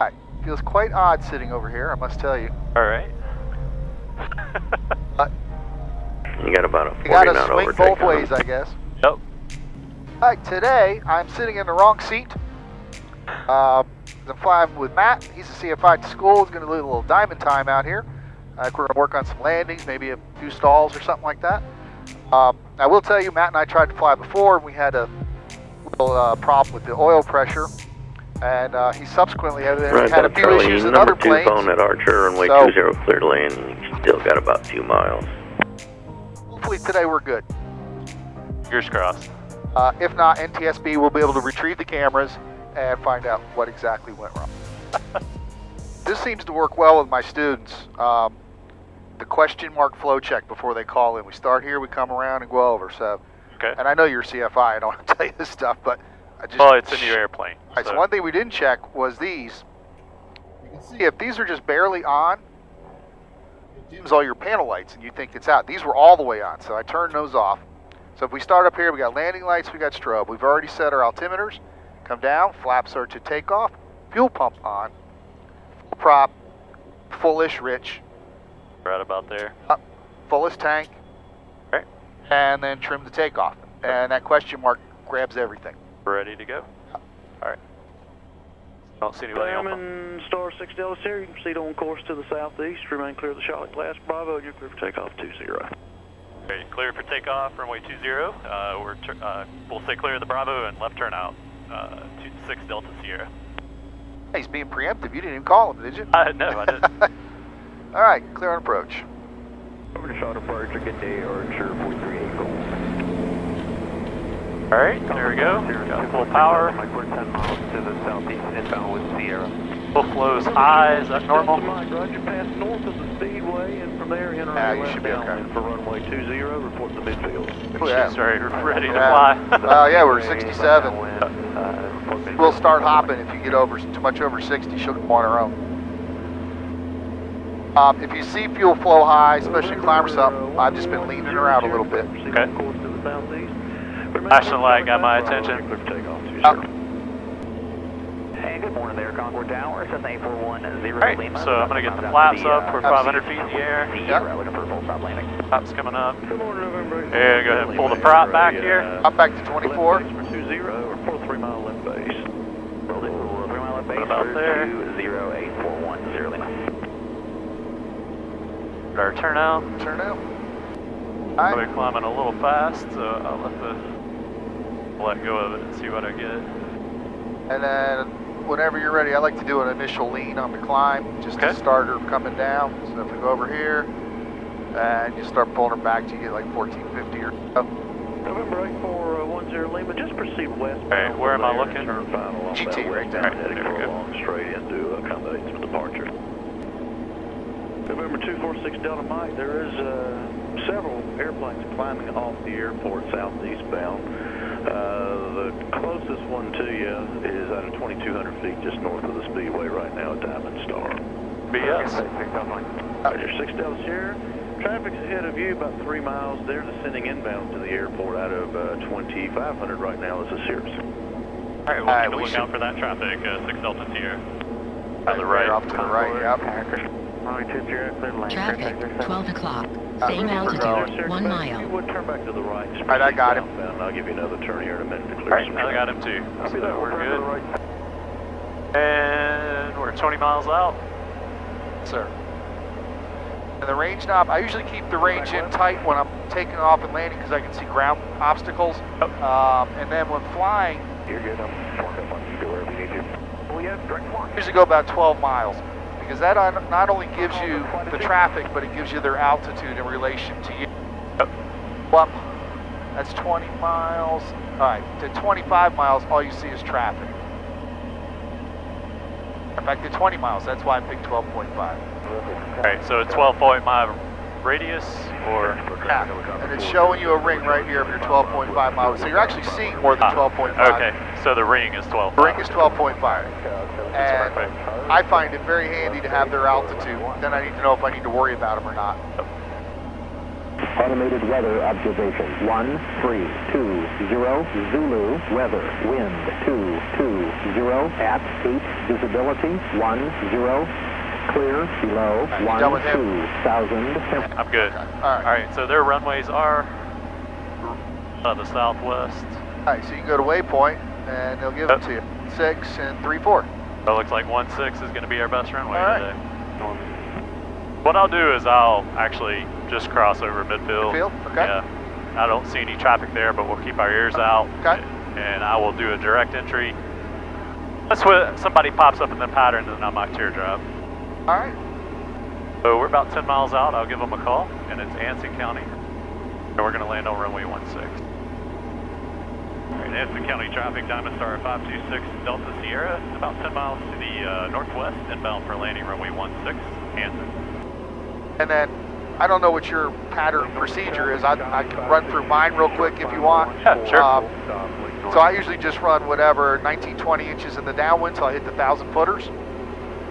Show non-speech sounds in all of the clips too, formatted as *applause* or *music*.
Hi. Feels quite odd sitting over here, I must tell you. All right. *laughs* You got about a 40 You gotta knot swing overtake both ways. I guess. Yep. Like today I'm sitting in the wrong seat. Um, I'm flying with Matt. He's a CFI to school. He's going to do a little diamond time out here. I think we're going to work on some landings, maybe a few stalls or something like that. Um, I will tell you, Matt and I tried to fly before, and we had a little uh, problem with the oil pressure. And uh, he subsequently had, Right, had a that's few Charlie. issues in other two planes. phone at Archer, runway So- 20 clear to land. You still got about two miles. Hopefully today we're good. Fingers crossed. Uh, if not, NTSB will be able to retrieve the cameras and find out what exactly went wrong. *laughs* this seems to work well with my students. Um, the question mark flow check before they call in. We start here, we come around and go over. So, Okay. and I know you're CFI. I don't *laughs* want to tell you this stuff, but I just. Well, it's a new airplane. Right, so so- one thing we didn't check was these. You can see if these are just barely on, it dims all your panel lights and you think it's out. These were all the way on, so I turned those off. So if we start up here, we got landing lights, we got strobe. We've already set our altimeters. Come down, flaps are to take off, fuel pump on, full prop, fullish rich, right about there. fullest tank, Right. and then trim the takeoff. And that question mark grabs everything. We're ready to go. All right. Don't see anybody else. Diamond Star 6 Delta Sierra, you can proceed on course to the southeast. Remain clear of the Charlotte class. Bravo, you're clear for takeoff 20. Okay, clear for takeoff, runway 20. Uh, we're uh, we'll stay clear of the Bravo and left turn out. Uh, 26 Delta Sierra. Hey, he's being preemptive. You didn't even call him, did you? *laughs* Uh, no, I didn't. *laughs* All right, clear on approach. Over to Charlotte Departure, good day, Archer 438 Golf. All right, there we go. Got full power. We're 10 miles to the southeast, inbound with Sierra. Full flows high. Is that normal? Roger, pass north of the speedway, and from there, enter Yeah, you should be okay. for runway 20, report to midfield. Oh, yeah. She's ready, ready to Yeah. fly. Uh, yeah, we're 67. Uh, report midfield. We'll start hopping if you get over too much over 60. She'll come on her own. Um, if you see fuel flow high, especially climbers up, I've just been leaning her out a little bit. Okay. on course to the southeast. Remain Flashing clear light got my attention. clear for takeoff 20. Up. Hey, good morning there, Concord Tower, Cessna 841 All right, so I'm gonna get the flaps up. Uh, We're 500 feet in the air. Sierra, looking for a full stop landing. Flaps coming up. Good morning, November. Yeah, go ahead and pull the prop back here. Up back to 24. Left base for 20, report 3 mile left base. Roll it, roll three mile left base about for there? 20841, zero Lima. Got our turnout. Turn out. All Probably right. climbing a little fast, so I'll let the let go of it and see what I get. And then whenever you're ready, I like to do an initial lean on the climb, just Okay. to start her coming down. So if we go over here, and you start pulling her back till you get like 1450 or so. November 8410 Lima, just proceed westbound. Alright, where am I looking? Turn final off GT that right there. westbound, heading There we for a long straight into accommodate for departure. November 246 Delta Mike, there is uh, several airplanes climbing off the airport southeast bound. Uh, the closest one to you is at a 2200 feet just north of the speedway right now at Diamond Star. BS. Roger, 6 Delta Sierra. Traffic's ahead of you about three miles. They're descending inbound to the airport out of uh, 2500 right now. This is Cirrus. All right, we'll Alright, keep a we lookout should- for that traffic. Uh, 6 Delta Sierra. On the right. Off to the right, yep. Traffic, 12 o'clock. Uh, Same altitude, one You mile. would turn back to the right. Right, I got him. I'll give you another turn here in a minute to All clear right, some I got him too. Copy So that. we're Turn to the good. And we're 20 miles out. sir. And the range knob, I usually keep the range in tight when I'm taking off and landing because I can see ground obstacles. Um, and then when flying, You're good. I'm walking up on you. Go wherever you need to. Well, yeah, direct one. I usually go about 12 miles because that not only gives you the traffic, but it gives you their altitude in relation to you. Well, that's 20 miles. All right, to 25 miles, all you see is traffic. In fact, to 20 miles, that's why I picked 12.5. All right, so a 12 point mile radius or Yeah, and it's showing you a ring right here of your 12.5 miles. So you're actually seeing more than Ah, 12.5. Okay, so the ring is 12. The ring is 12.5. And I find it very handy to have their altitude. Then I need to know if I need to worry about them or not. automated weather observation. One, three, two, zero, Zulu, weather, wind, two, two, zero, at eight, visibility, one, zero, clear, below, you one, done with him? two, thousand, I'm good. Okay, all right. All right, so their runways are uh, the southwest. All right, so you can go to waypoint, and they'll give it to you. Six and three, four. So it looks like one six is going to be our best runway All right. today. What I'll do is I'll actually just cross over midfield. Midfield, okay. Yeah. I don't see any traffic there, but we'll keep our ears out. Okay. And I will do a direct entry. That's what somebody pops up in the pattern, and I might teardrop. All right. So we're about 10 miles out. I'll give them a call, and it's Anson County. And we're going to land on runway 16. All right, Anson County traffic, Diamond Star 526 Delta Sierra, about 10 miles to the uh, northwest, inbound for landing runway 16, Anson. And then, I don't know what your pattern procedure is. I, I can run through mine real quick if you want. Yeah, sure. Um, so I usually just run whatever 19, 20 inches in the downwind until I hit the thousand footers.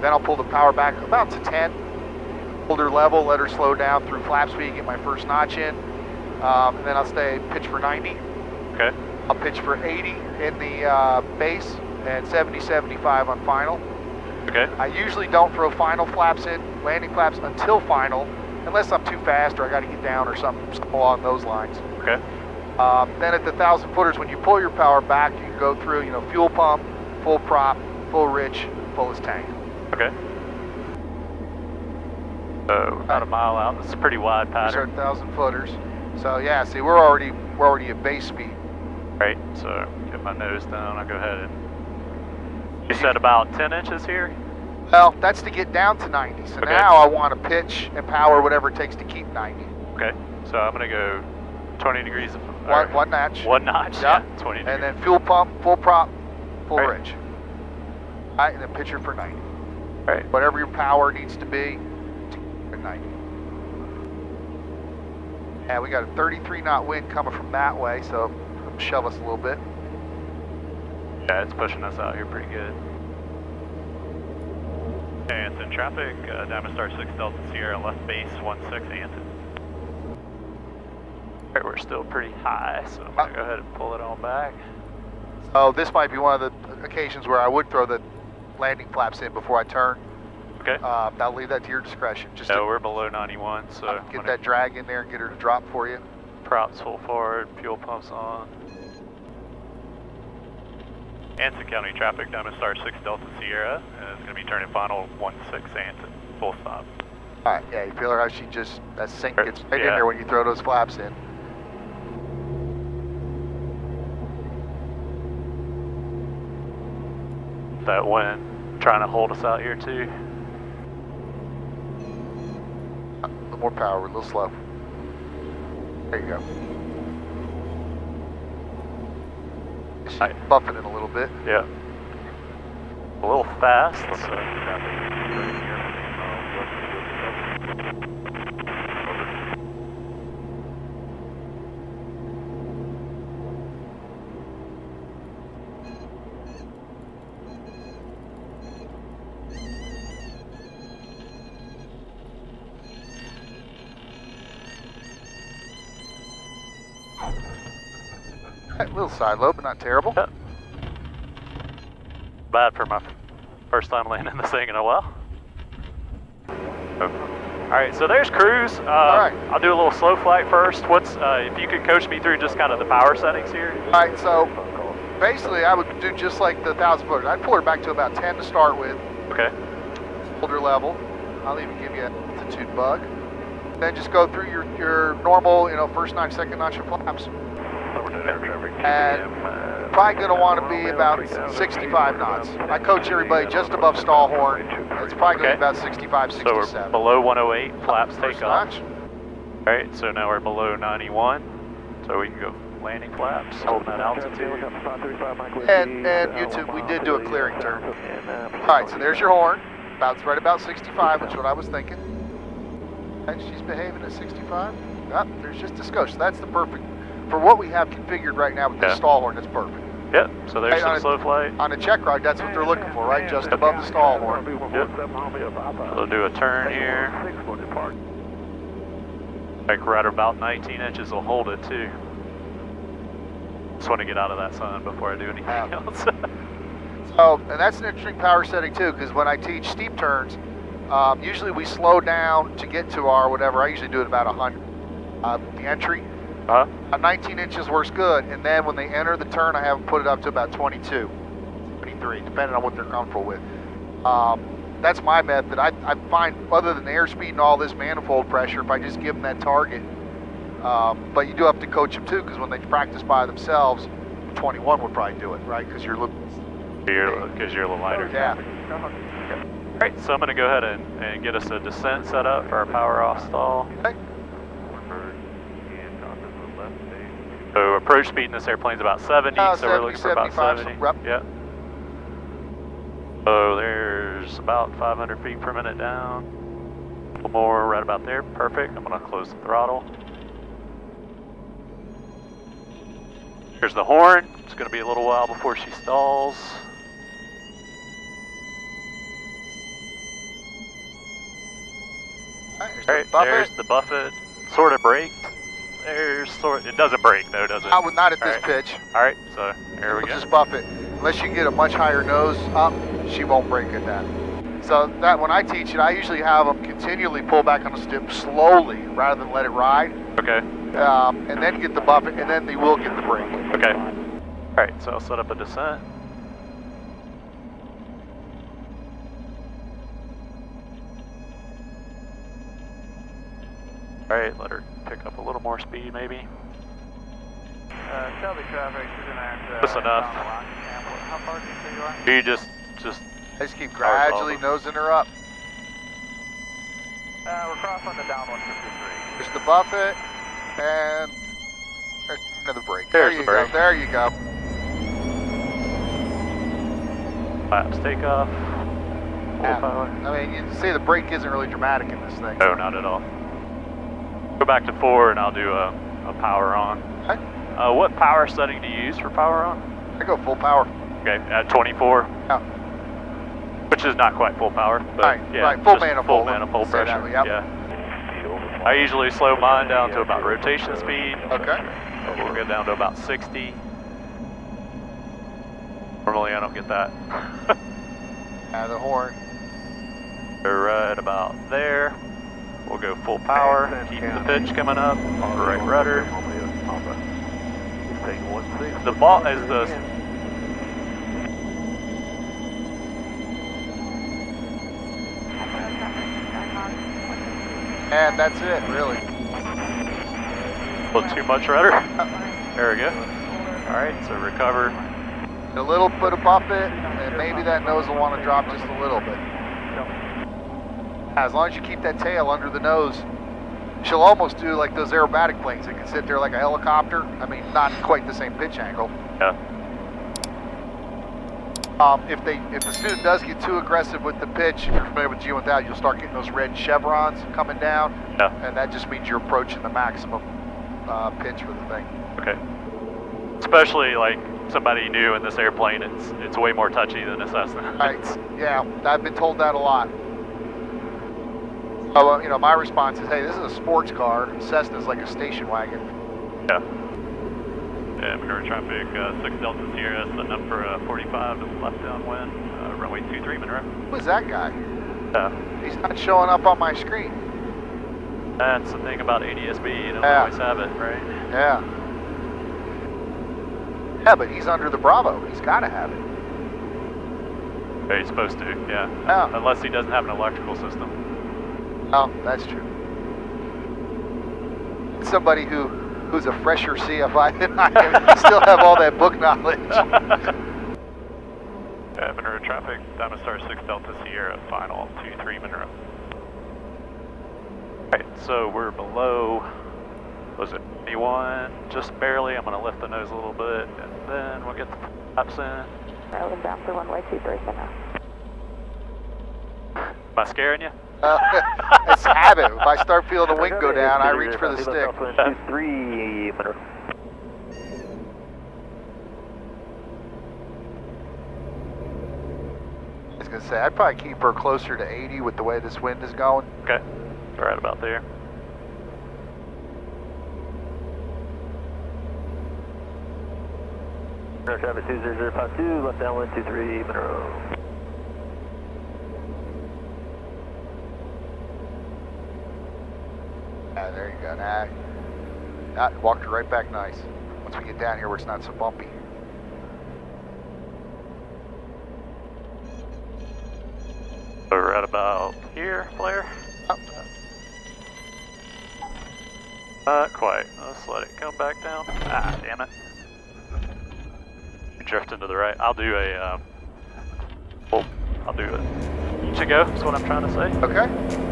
Then I'll pull the power back about to 10. Hold her level, let her slow down through flap speed, get my first notch in. Um, and then I'll stay pitch for 90. Okay. I'll pitch for 80 in the uh, base and 70, 75 on final. Okay. I usually don't throw final flaps in, landing flaps until final, unless I'm too fast or I got to get down or something, something along those lines. Okay. Um, then at the thousand footers, when you pull your power back, you can go through, you know, fuel pump, full prop, full rich, fullest tank. Okay. So about a mile out. This is a pretty wide These are pattern. thousand footers. So yeah, see, we're already we're already at base speed. Right. So get my nose down. I'll go ahead and. You said about 10 inches here. Well, that's to get down to 90. So Okay. now I want to pitch and power whatever it takes to keep 90. Okay. So I'm gonna go 20 degrees. Of, One, one notch. One notch. Yeah. Yeah. 20 degrees. And then fuel pump, full prop, full Right. rich. All right, and then pitcher for 90. Right. Whatever your power needs to be to keep it 90. Yeah, we got a 33 knot wind coming from that way, so shove us a little bit. Yeah, it's pushing us out here pretty good. Anson traffic, uh, Diamond Star 6 Delta Sierra, left base 16 Anson. Alright, we're still pretty high, so I'm gonna go ahead and pull it on back. Oh, this might be one of the occasions where I would throw the landing flaps in before I turn. Okay. Uh, I'll leave that to your discretion. Just No, to we're below 91, so get that drag in there and get her to drop for you. props full forward, fuel pumps on. Anson County traffic, down Diamond Star 6 Delta Sierra, and it's gonna be turning final 16 Anson, full stop. All right, yeah, you feel her how she just, that sink gets right in yeah. there when you throw those flaps in. That wind trying to hold us out here too. A little more power, a little slow. There you go. She's Right. buffing it a little bit. Yeah. A little fast. So. A little side load, but not terrible. Yeah. Bad for my first time landing this thing in a while. All right, so there's cruise. Uh, All right. I'll do a little slow flight first. What's uh, if you could coach me through just kind of the power settings here? All right, so basically I would do just like the 1,000 footers. I'd pull her back to about 10 to start with, Okay. hold her level. I'll even give you an altitude bug. Then just go through your, your normal, you know, first notch, second notch of flaps. And probably going to want to be about 65 knots. I coach everybody just above stall horn. It's probably going to Okay. be about 65, 67. So we're below 108. Flaps First take off. notch. All right. So now we're below 91. So we can go landing flaps, holding that altitude. And, and YouTube, we did do a clearing turn. All right, so there's your horn. About right about 65, which is what I was thinking. And she's behaving at 65. Yep, there's just a skosh. So that's the perfect for what we have configured right now with the Yeah. stall horn. That's perfect. Yep. So there's Hey, on some a- slow flight. On a check ride, that's what they're looking for, right? Just above the stall horn. We'll do a turn here. Like right about 19 inches will hold it too. Just want to get out of that sun before I do anything Yeah. else. *laughs* Oh, and that's an interesting power setting too, because when I teach steep turns, um, usually we slow down to get to our whatever. I usually do it about 100. Uh, the entry, huh? uh, 19 inches works good, and then when they enter the turn, I have them put it up to about 22, 23, depending on what they're comfortable with. Um, that's my method. I, I find, other than airspeed and all this manifold pressure, if I just give them that target, um, but you do have to coach them too, because when they practice by themselves, 21 would probably do it, right? Because you're looking. Because you're a little lighter. Yeah. Alright, so I'm going to go ahead and, and get us a descent set up for our power off stall. Okay. So approach speed in this airplane is about 70, Uh, so we're looking for about 75, 70. yep. Yeah. So there's about 500 feet per minute down. A little more right about there. Perfect. I'm going to close the throttle. Here's the horn. It's going to be a little while before she stalls. All right, there's Alright, the buffet. there's the buffet. Sort of braked. There's sort. It doesn't break though, does it? I would not at this All right. pitch. All right, so here we We'll go. just buff it. Unless you get a much higher nose up, she won't break at that. So that when I teach it, I usually have them continually pull back on the step slowly rather than let it ride, Okay, um, and then get the buffet, and then they will get the break. okay. All right, so I'll set up a descent. All right, let her pick up a little more speed, maybe. Uh, Shelby traffic, you're gonna have to. That's enough. down the line. Yeah, How far do you say you are? You just, just I just keep Power's gradually nosing her up. Uh, we're crossing the down 153. There's the buffet, and there's another break. There's there the you break. go. There you go. flaps take off. Yeah. I mean, you can see the break isn't really dramatic in this thing. No, not at all. Go back to four, and I'll do a, a power on. Okay. Uh, what power setting do you use for power on? I go full power. Okay, at 24. Yeah. Which is not quite full power, but Right, yeah, right, full manifold, full manifold say that pressure. yep. Yeah. I usually slow mine down to about rotation speed. Okay. We'll get down to about 60. Normally I don't get that. *laughs* Yeah, the horn. We're right about there. We'll go full power. Keep the pitch coming up. Right rudder. The ball is the And that's it, really. a little too much rudder. There we go. All right, so recover. A little bit of buffet, and maybe that nose will want to drop just a little bit. As long as you keep that tail under the nose, she'll almost do like those aerobatic planes. It can sit there like a helicopter. I mean, not quite the same pitch angle. Yeah. Um, if they, if the student does get too aggressive with the pitch, if you're familiar with G1000, you'll start getting those red chevrons coming down, Yeah. and that just means you're approaching the maximum uh, pitch for the thing. Okay. Especially like somebody new in this airplane, it's it's way more touchy than a Cessna. Right. Yeah, I've been told that a lot. Oh, well, you know, my response is, hey, this is a sports car. Cessna's like a station wagon. Yeah. Yeah, Monroe traffic, uh, 6 Delta Sierra, setting up for uh, 45 to the left downwind, uh, runway 23 Monroe. Who is that guy? Yeah. He's not showing up on my screen. That's the thing about ADSB, you don't Yeah. always have it, right? Yeah. Yeah, but he's under the Bravo. He's got to have it. Or he's supposed to, yeah. Yeah. Unless he doesn't have an electrical system. Oh, that's true. Somebody who who's a fresher CFI than I am still have all that book knowledge. *laughs* Yeah, Monroe traffic, Diamond Star 6 Delta Sierra, final 23 Monroe. Alright, so we're below, was it 81, just barely. I'm going to lift the nose a little bit, and then we'll get the flaps in. Rolling down for runway 23 now. Am I scaring you? Uh, it's habit. If I start feeling the wing go down, I reach for the stick. Three. I was gonna say I'd probably keep her closer to 80 with the way this wind is going. Okay, right about there. Traffic left down 123 Monroe. Ah, there you go. Nah, ah, walked her right back nice. Once we get down here where it's not so bumpy. So we're at about here, Blair? Oh, Not quite. Let's let it come back down. Ah, damn it. Drifting to the right. I'll do a, um, well, I'll do it. To go, is what I'm trying to say. okay.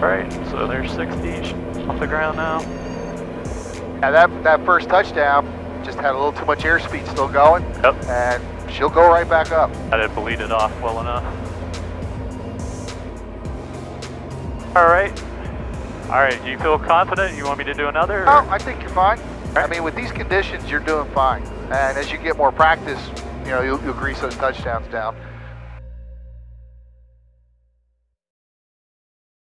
Alright, so there's 60 off the ground now. Now that that first touchdown just had a little too much airspeed still going, Yep, and she'll go right back up. I didn't bleed it off well enough. Alright. Alright, do you feel confident? You want me to do another? or- Oh, I think you're fine. I mean, with these conditions, you're doing fine. And as you get more practice, you know, you'll, you'll grease those touchdowns down.